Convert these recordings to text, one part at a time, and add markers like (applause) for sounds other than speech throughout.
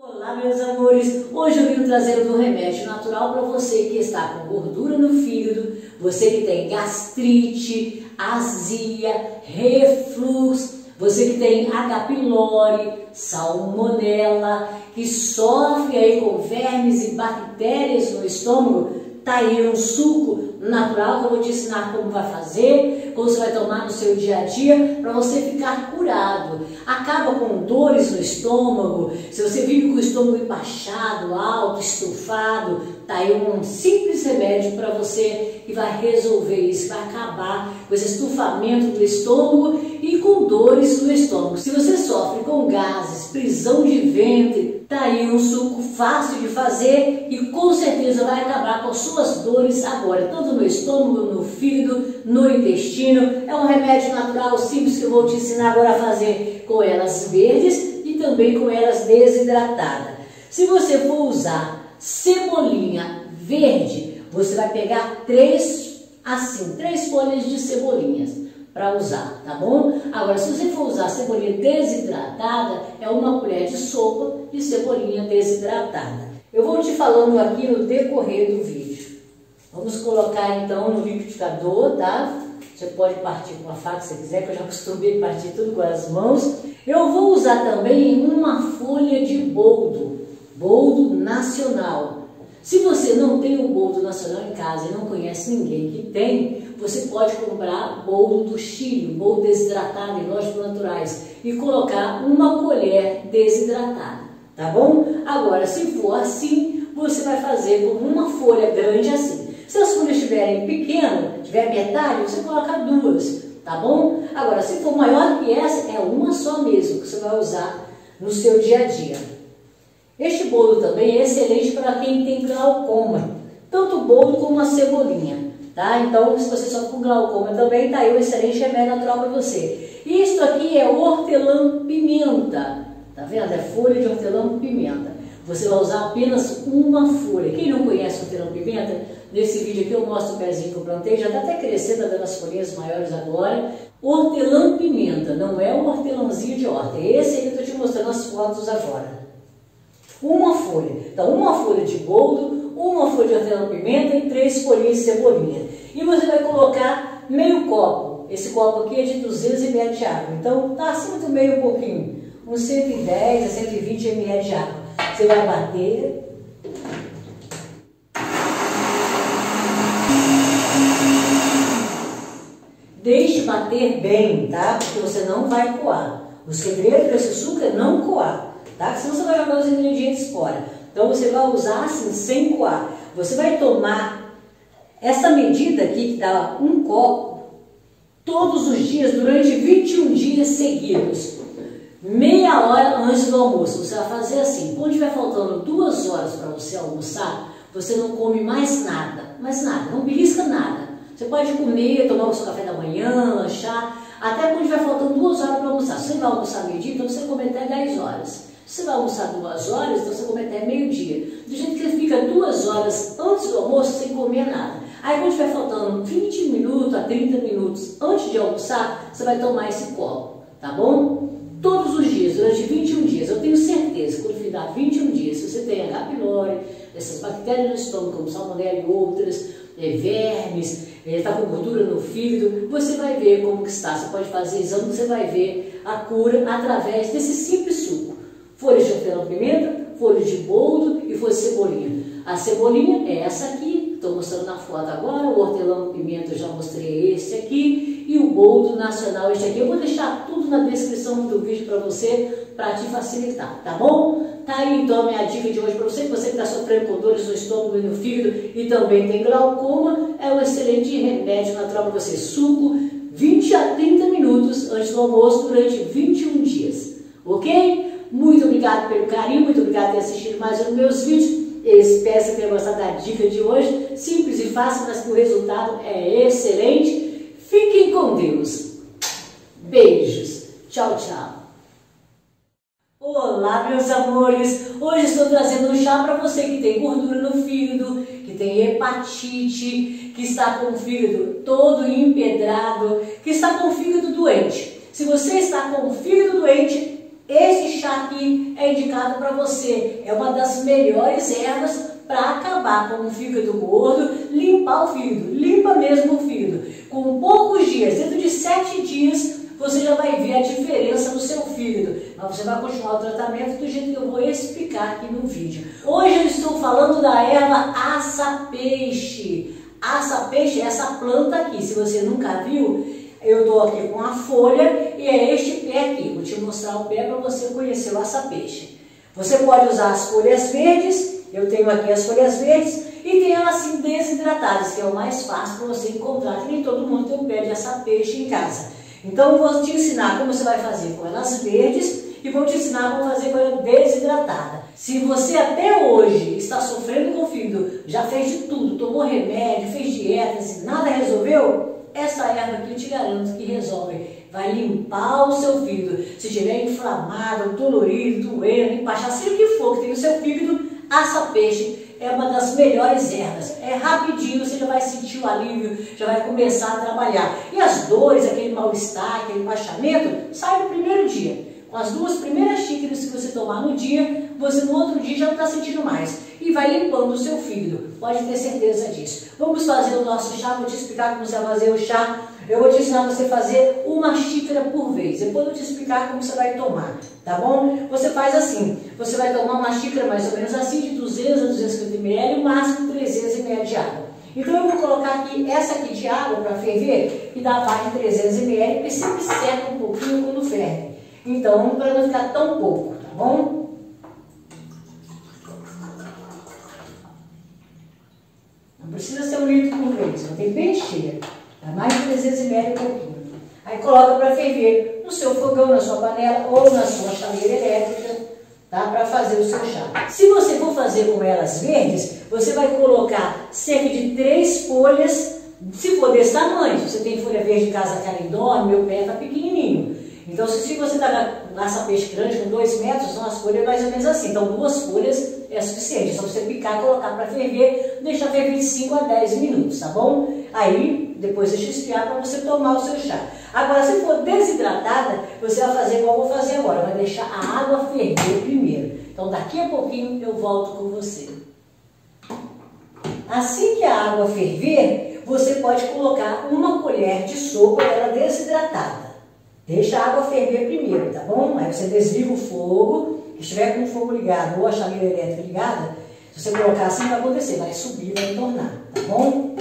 Olá, meus amores! Hoje eu vim trazer um remédio natural para você que está com gordura no fígado, você que tem gastrite, azia, refluxo, você que tem H. pylori, salmonela, que sofre aí com vermes e bactérias no estômago, tá aí um suco natural eu vou te ensinar como vai fazer, como você vai tomar no seu dia a dia para você ficar curado. Acaba com dores no estômago, se você vive com o estômago empachado, alto, estufado, tá aí um simples remédio para você que vai resolver isso, vai acabar com esse estufamento do estômago e com dores no estômago. Se você sofre com gases, prisão de ventre, tá aí um suco fácil de fazer e com certeza vai acabar com suas dores agora, tanto no estômago, no fígado, no intestino. É um remédio natural simples que eu vou te ensinar agora a fazer com elas verdes e também com elas desidratadas. Se você for usar cebolinha verde, você vai pegar três, assim, três folhas de cebolinhas para usar, tá bom? Agora, se você for usar cebolinha desidratada, é uma colher de sopa de cebolinha desidratada. Eu vou te falando aqui no decorrer do vídeo. Vamos colocar então no liquidificador, tá? Você pode partir com a faca se quiser, que eu já (laughs) acostumei partir tudo com as mãos. Eu vou usar também uma folha de boldo, boldo nacional. Se você não tem o boldo nacional em casa e não conhece ninguém que tem, você pode comprar boldo do Chile, boldo desidratado em lojas naturais e colocar uma colher desidratada, tá bom? Agora, se for assim, você vai fazer com uma folha grande assim. Se as folhas estiverem pequenas, tiver metade, você coloca duas, tá bom? Agora, se for maior que essa, é uma só mesmo que você vai usar no seu dia a dia. Este bolo também é excelente para quem tem glaucoma, tanto o bolo como a cebolinha, tá? Então, se você sofre com glaucoma também, tá aí um excelente remédio natural para você. Isto aqui é hortelã-pimenta, tá vendo? É folha de hortelã-pimenta. Você vai usar apenas uma folha. Quem não conhece hortelã-pimenta, Nesse vídeo aqui eu mostro o pezinho que eu plantei, já está até crescendo, tá dando as folhinhas maiores agora. Hortelã-pimenta, não é um hortelãzinho de horta, esse aí que eu estou te mostrando as fotos agora. Uma folha, então uma folha de boldo, uma folha de hortelã-pimenta e três folhinhas de cebolinha. E você vai colocar meio copo, esse copo aqui é de 200 ml de água, então está acima do meio um pouquinho, uns 110 a 120 ml de água. Você vai bater Deixe bater bem, tá? Porque você não vai coar. O segredo desse suco é não coar, tá? Senão você vai jogar os ingredientes fora. Então você vai usar assim, sem coar. Você vai tomar essa medida aqui, que dá um copo, todos os dias, durante 21 dias seguidos. Meia hora antes do almoço. Você vai fazer assim. Quando tiver faltando duas horas para você almoçar, você não come mais nada. Mais nada. Não belisca nada. Você pode comer, tomar o seu café da manhã, lanchar, até quando vai faltando duas horas para almoçar. Você vai almoçar meio-dia, então você come até 10 horas. Você vai almoçar duas horas, então você come até meio-dia. Do jeito que você fica duas horas antes do almoço sem comer nada. Aí quando estiver faltando 20 minutos a 30 minutos antes de almoçar, você vai tomar esse copo, tá bom? Todos os dias, durante 21 dias. Eu tenho certeza que quando ficar 21 dias, se você tem H. pylori, essas bactérias no estômago, como salmonella e outras, é, vermes, está é, com gordura no fígado, você vai ver como que está. Você pode fazer exame, você vai ver a cura através desse simples suco. Folha de hortelã-pimenta, folha de boldo e folha de cebolinha. A cebolinha é essa aqui, estou mostrando na foto agora, o hortelã-pimenta já mostrei esse aqui, e o boldo nacional este aqui. Eu vou deixar tudo na descrição do vídeo para você, para te facilitar, tá bom? Tá aí então a minha dica de hoje para você, que você que está sofrendo com dores no estômago e no fígado e também tem glaucoma, é um excelente remédio natural para você. Suco 20 a 30 minutos antes do almoço durante 21 dias, ok? Obrigado pelo carinho, muito obrigado por ter assistido mais um dos meus vídeos. Espero que tenha gostado da dica de hoje. Simples e fácil, mas o resultado é excelente. Fiquem com Deus. Beijos. Tchau, tchau. Olá, meus amores! Hoje estou trazendo um chá para você que tem gordura no fígado, que tem hepatite, que está com o fígado todo empedrado, que está com o fígado doente. Se você está com o fígado doente, esse chá aqui é indicado para você. É uma das melhores ervas para acabar com o fígado gordo, limpar o fígado, limpa mesmo o fígado. Com poucos dias, dentro de sete dias, você já vai ver a diferença no seu fígado. Mas você vai continuar o tratamento do jeito que eu vou explicar aqui no vídeo. Hoje eu estou falando da erva aça-peixe. Aça-peixe é essa planta aqui. Se você nunca viu, eu estou aqui com a folha e é este aqui. Vou te mostrar o pé para você conhecer o aça-peixe. Você pode usar as folhas verdes, eu tenho aqui as folhas verdes, e tem elas assim desidratadas, que é o mais fácil para você encontrar, que nem todo mundo tem um pé de aça-peixe em casa. Então eu vou te ensinar como você vai fazer com elas verdes e vou te ensinar como fazer com ela desidratada. Se você até hoje está sofrendo com fígado, já fez de tudo, tomou remédio, fez dietas, nada resolveu, essa erva aqui eu te garanto que resolve. Vai limpar o seu fígado. Se estiver inflamado, dolorido, doendo, empachar, seja o que for que tem o seu fígado, aça peixe é uma das melhores ervas. É rapidinho, você já vai sentir o alívio, já vai começar a trabalhar. E as dores, aquele mal-estar, aquele empachamento, sai no primeiro dia. Com as duas primeiras xícaras que você tomar no dia, você no outro dia já não está sentindo mais. E vai limpando o seu fígado. Pode ter certeza disso. Vamos fazer o nosso chá, vou te explicar como você vai fazer o chá eu vou te ensinar você a fazer uma xícara por vez. Depois eu vou te explicar como você vai tomar, tá bom? Você faz assim, você vai tomar uma xícara mais ou menos assim, de 200 a 250 ml, o máximo 300 ml de água. Então eu vou colocar aqui essa aqui de água para ferver, que dá mais de 300 ml, porque sempre seca um pouquinho quando ferve. Então, para não ficar tão pouco, tá bom? De 300 ml um pouquinho. Aí coloca para ferver no seu fogão, na sua panela ou na sua chaleira elétrica, tá? Para fazer o seu chá. Se você for fazer com elas verdes, você vai colocar cerca de três folhas, se for desse tamanho. Se você tem folha verde em casa enorme, meu pé está pequenininho. Então, se você está nessa peixe grande com dois metros, são as folhas mais ou menos assim. Então, duas folhas é suficiente. É só você picar, colocar para ferver, deixar ferver de 5 a 10 minutos, tá bom? Aí, depois deixa esfriar para você tomar o seu chá. Agora, se for desidratada, você vai fazer igual eu vou fazer agora. Vai deixar a água ferver primeiro. Então, daqui a pouquinho eu volto com você. Assim que a água ferver, você pode colocar uma colher de sopa ela desidratada. Deixa a água ferver primeiro, tá bom? Aí você desliga o fogo estiver com o fogo ligado ou a chaleira elétrica ligada, se você colocar assim, vai acontecer, vai subir, vai entornar, tá bom?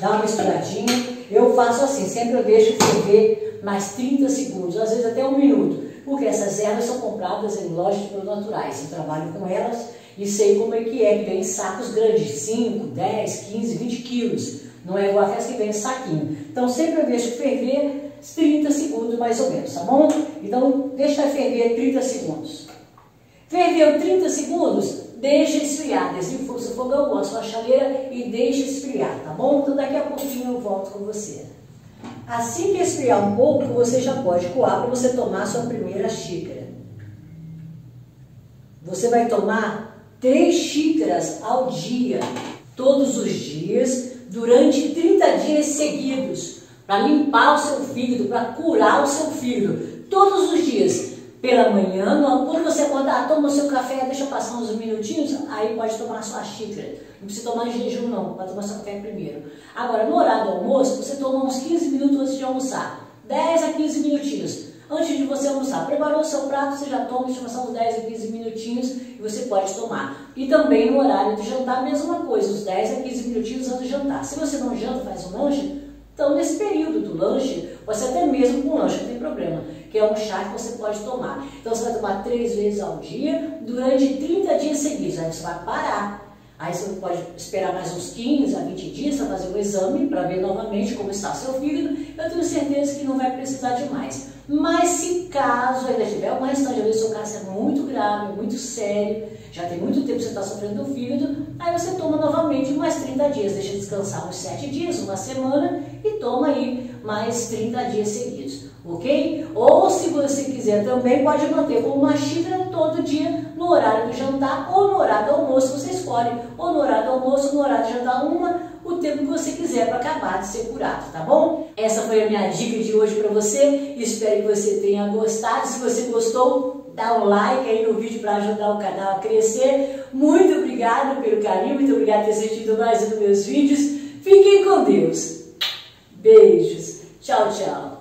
Dá uma misturadinha. Eu faço assim, sempre eu deixo ferver mais 30 segundos, às vezes até um minuto, porque essas ervas são compradas em lojas de produtos naturais. Eu trabalho com elas e sei como é que é, que vem em sacos grandes, 5, 10, 15, 20 quilos. Não é igual aquelas que vem em saquinho. Então sempre eu deixo ferver 30 segundos mais ou menos, tá bom? Então deixa ferver 30 segundos. Ferveu 30 segundos, deixa esfriar. Seu fogão a sua chaleira e deixa esfriar, tá bom? Então daqui a pouquinho eu volto com você. Assim que esfriar um pouco, você já pode coar para você tomar a sua primeira xícara. Você vai tomar três xícaras ao dia, todos os dias, durante 30 dias seguidos, para limpar o seu fígado, para curar o seu fígado, todos os pela manhã, quando você acordar, toma o seu café, deixa passar uns minutinhos, aí pode tomar a sua xícara. Não precisa tomar em jejum não, pode tomar seu café primeiro. Agora, no horário do almoço, você toma uns 15 minutos antes de almoçar. 10 a 15 minutinhos. Antes de você almoçar, preparou o seu prato, você já toma, deixa passar uns 10 a 15 minutinhos e você pode tomar. E também no horário de jantar, mesma coisa, uns 10 a 15 minutinhos antes de jantar. Se você não janta, faz um lanche, então nesse período do lanche, ser até mesmo com lanche, não tem problema que é um chá que você pode tomar. Então você vai tomar três vezes ao dia durante 30 dias seguidos. Aí você vai parar. Aí você pode esperar mais uns 15 a 20 dias para fazer o exame, para ver novamente como está seu fígado. Eu tenho certeza que não vai precisar de mais. Mas se caso ainda tiver uma restante, o seu caso é muito grave, muito sério, já tem muito tempo que você está sofrendo do fígado, aí você toma novamente mais 30 dias, deixa descansar uns 7 dias, uma semana e toma aí mais 30 dias seguidos ok? Ou se você quiser também, pode manter com uma xícara todo dia no horário do jantar ou no horário do almoço, você escolhe, ou no horário do almoço, no horário do jantar, uma, o tempo que você quiser para acabar de ser curado, tá bom? Essa foi a minha dica de hoje para você, espero que você tenha gostado, se você gostou, dá um like aí no vídeo para ajudar o canal a crescer. Muito obrigado pelo carinho, muito obrigado por ter assistido mais um dos meus vídeos. Fiquem com Deus. Beijos. Tchau, tchau.